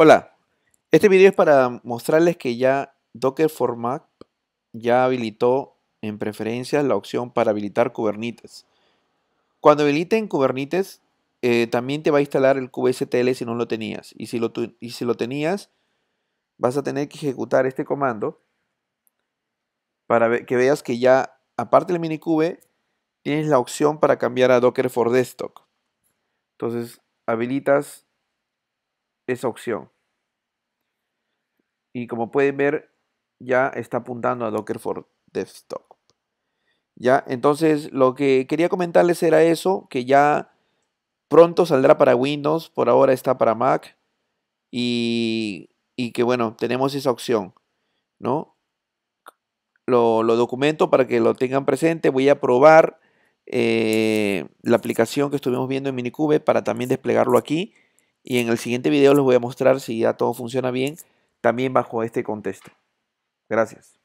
Hola, este video es para mostrarles que ya Docker for Mac ya habilitó en preferencias la opción para habilitar Kubernetes. Cuando habiliten Kubernetes, eh, también te va a instalar el kubectl si no lo tenías. Y si lo, y si lo tenías, vas a tener que ejecutar este comando para que veas que ya, aparte del minikube, tienes la opción para cambiar a Docker for Desktop. Entonces, habilitas esa opción. Y como pueden ver, ya está apuntando a Docker for Desktop. Ya, entonces lo que quería comentarles era eso, que ya pronto saldrá para Windows, por ahora está para Mac y, que bueno, tenemos esa opción, ¿no? Lo, documento para que lo tengan presente, voy a probar eh, la aplicación que estuvimos viendo en Minikube para también desplegarlo aquí y en el siguiente video les voy a mostrar si ya todo funciona bien también bajo este contexto. Gracias.